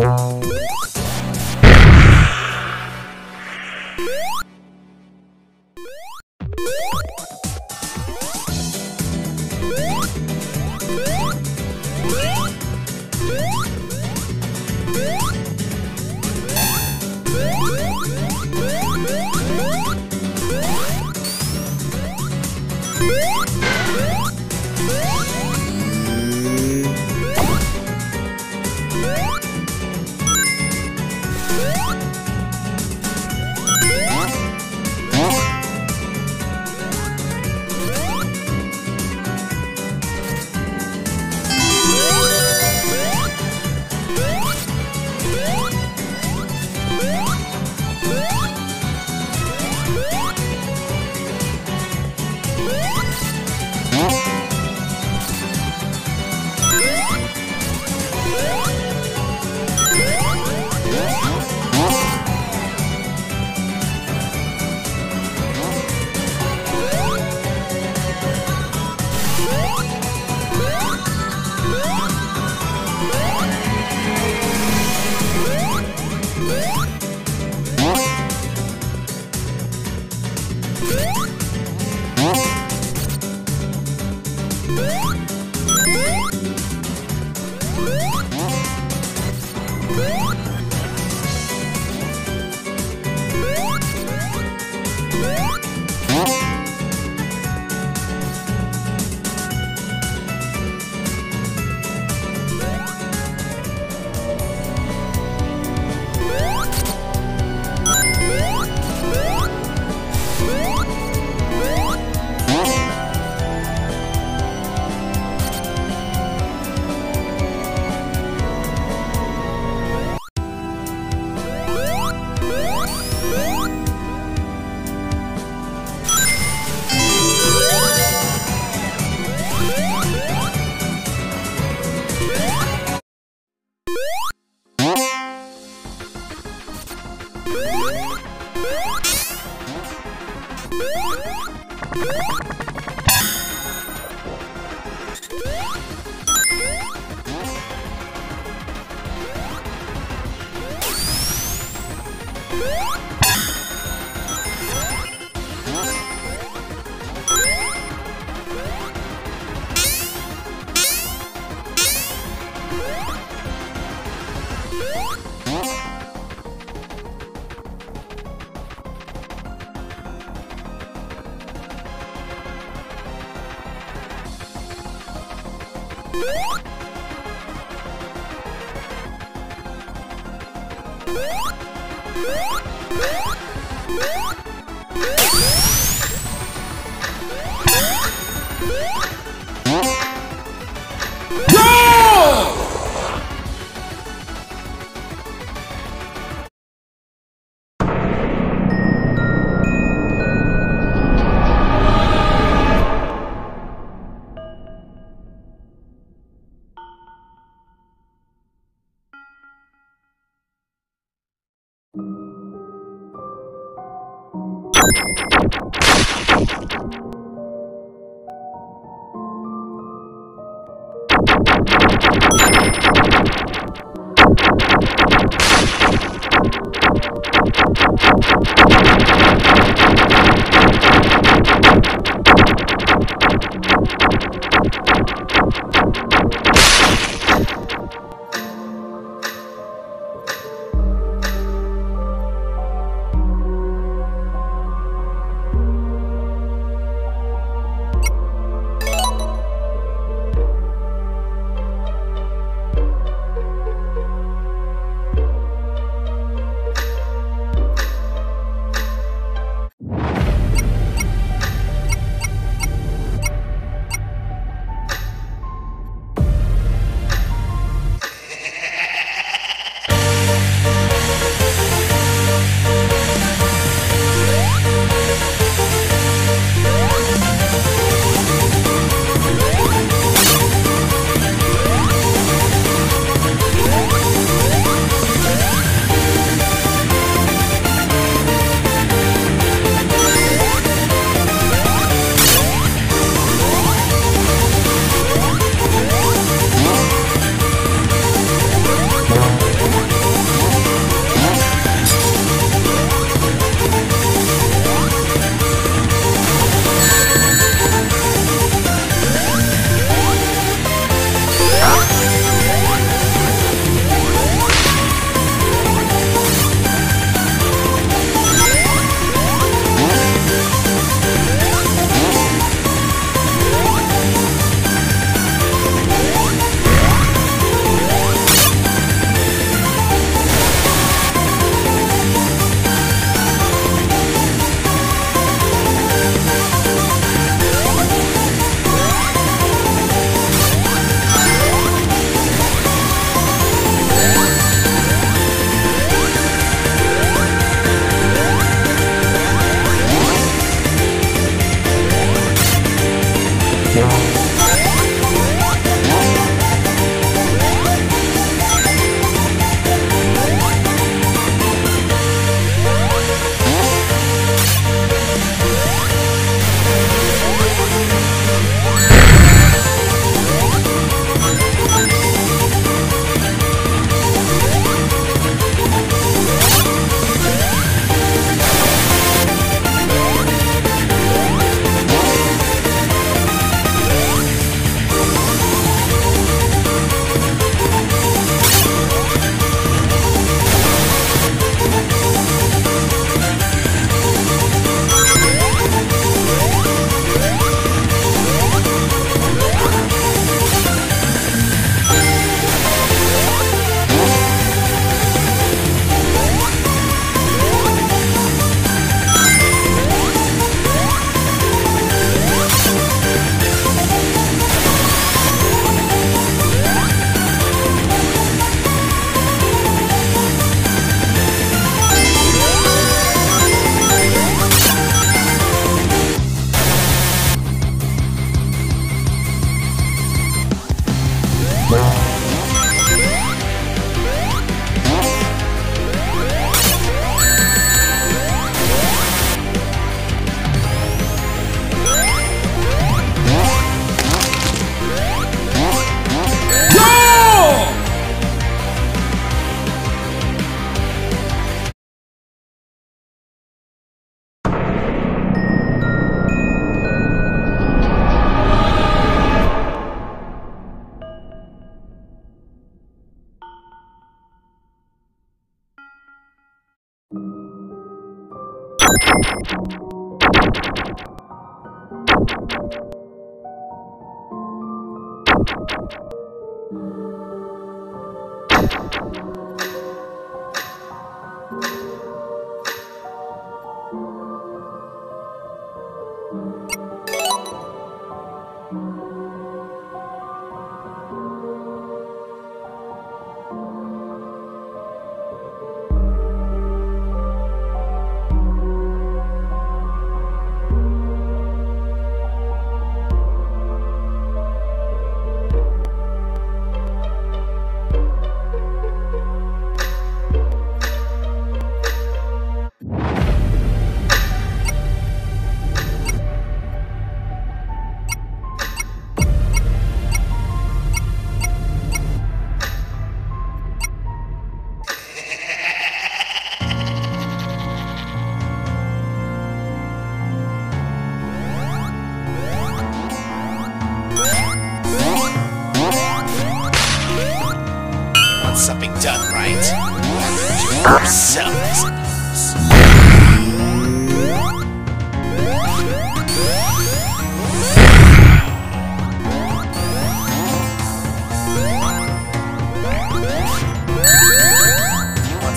Bye. Go!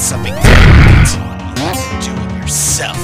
something right, you have to do it yourself,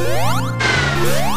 Yeah!